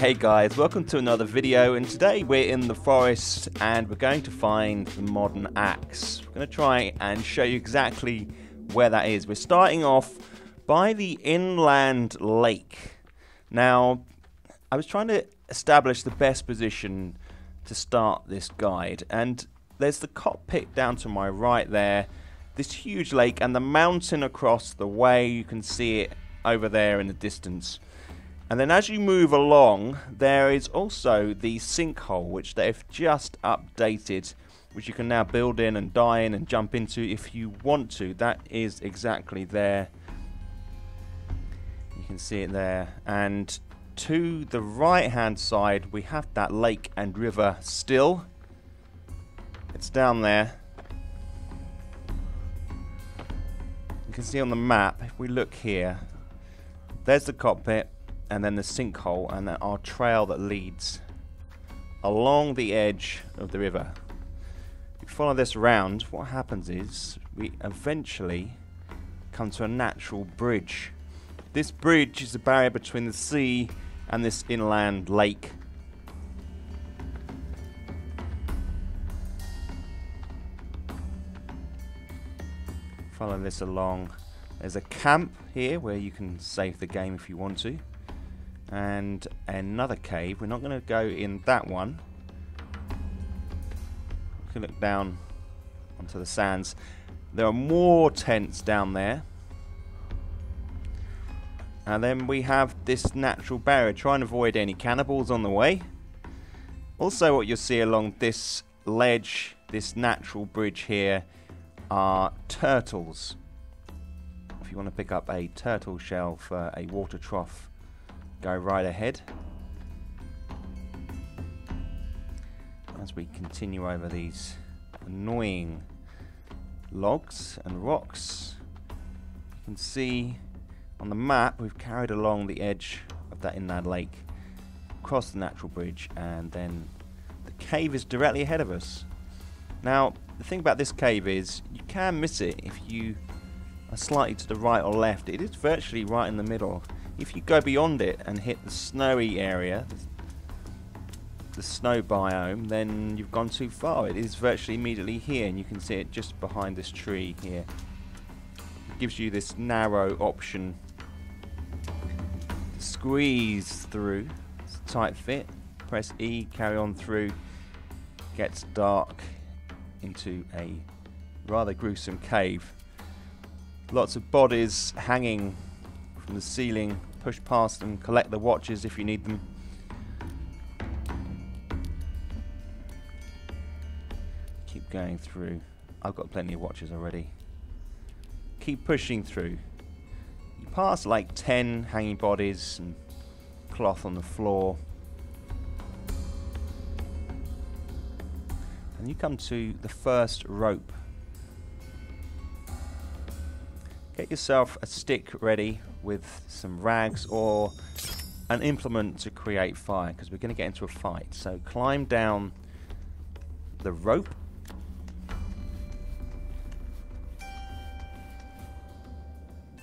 Hey guys, welcome to another video and today we're in the forest and we're going to find the modern axe. We're going to try and show you exactly where that is. We're starting off by the inland lake. Now, I was trying to establish the best position to start this guide and there's the cockpit down to my right there, this huge lake and the mountain across the way, you can see it over there in the distance. And then as you move along, there is also the sinkhole, which they've just updated, which you can now build in and die in and jump into if you want to. That is exactly there. You can see it there. And to the right-hand side, we have that lake and river still. It's down there. You can see on the map, if we look here, there's the cockpit and then the sinkhole and then our trail that leads along the edge of the river. If you follow this round, what happens is we eventually come to a natural bridge. This bridge is a barrier between the sea and this inland lake. Follow this along. There's a camp here where you can save the game if you want to and another cave. We're not going to go in that one. We can look down onto the sands. There are more tents down there. And then we have this natural barrier. Try and avoid any cannibals on the way. Also what you'll see along this ledge, this natural bridge here, are turtles. If you want to pick up a turtle shell for a water trough go right ahead. As we continue over these annoying logs and rocks, you can see on the map we've carried along the edge of that inland lake, across the natural bridge, and then the cave is directly ahead of us. Now, the thing about this cave is you can miss it if you are slightly to the right or left. It is virtually right in the middle. If you go beyond it and hit the snowy area, the snow biome, then you've gone too far. It is virtually immediately here, and you can see it just behind this tree here. It gives you this narrow option to squeeze through. It's a tight fit. Press E, carry on through. Gets dark into a rather gruesome cave. Lots of bodies hanging from the ceiling push past and collect the watches if you need them. Keep going through. I've got plenty of watches already. Keep pushing through. You pass like 10 hanging bodies and cloth on the floor. And you come to the first rope. Get yourself a stick ready with some rags or an implement to create fire because we're going to get into a fight. So climb down the rope.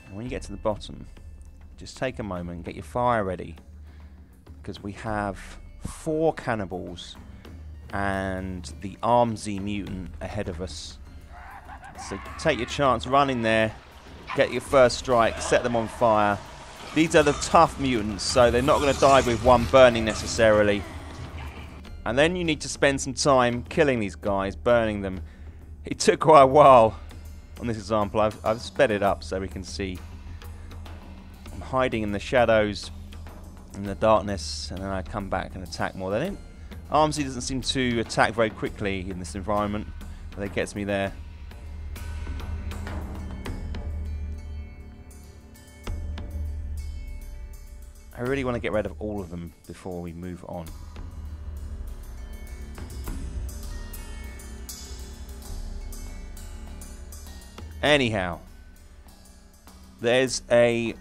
And when you get to the bottom, just take a moment, get your fire ready because we have four cannibals and the Armsy mutant ahead of us. So take your chance, run in there, get your first strike, set them on fire. These are the tough mutants, so they're not going to die with one burning necessarily. And then you need to spend some time killing these guys, burning them. It took quite a while on this example. I've, I've sped it up so we can see. I'm hiding in the shadows, in the darkness, and then I come back and attack more. They don't, Armsy doesn't seem to attack very quickly in this environment, but it gets me there. I really want to get rid of all of them before we move on. Anyhow, there's a...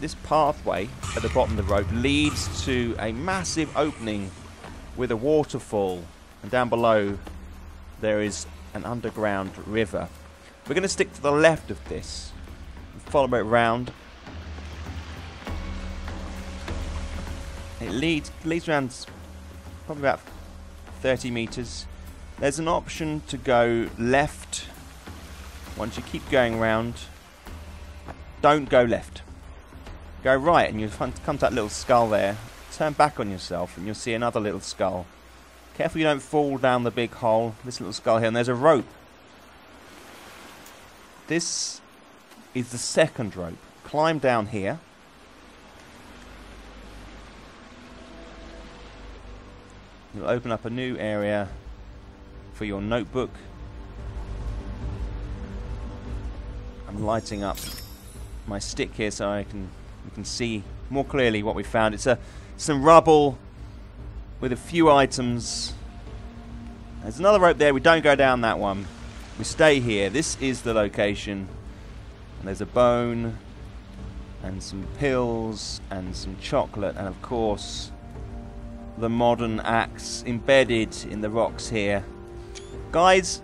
This pathway at the bottom of the road leads to a massive opening with a waterfall. And down below there is an underground river. We're going to stick to the left of this. Follow it around It leads leads around probably about 30 meters. There's an option to go left. Once you keep going around, don't go left. Go right, and you'll come to that little skull there. Turn back on yourself, and you'll see another little skull. Careful you don't fall down the big hole. This little skull here, and there's a rope. This is the second rope. Climb down here. You'll open up a new area for your notebook. I'm lighting up my stick here so I can you can see more clearly what we found. It's a some rubble with a few items. There's another rope there. We don't go down that one. We stay here. This is the location. And there's a bone and some pills and some chocolate and of course the modern axe embedded in the rocks here. Guys,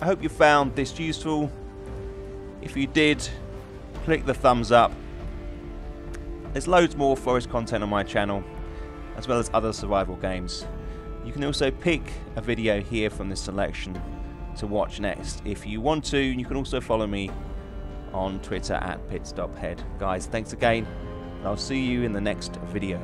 I hope you found this useful. If you did, click the thumbs up. There's loads more forest content on my channel, as well as other survival games. You can also pick a video here from this selection to watch next if you want to. You can also follow me on Twitter at pitstophead. Guys, thanks again, and I'll see you in the next video.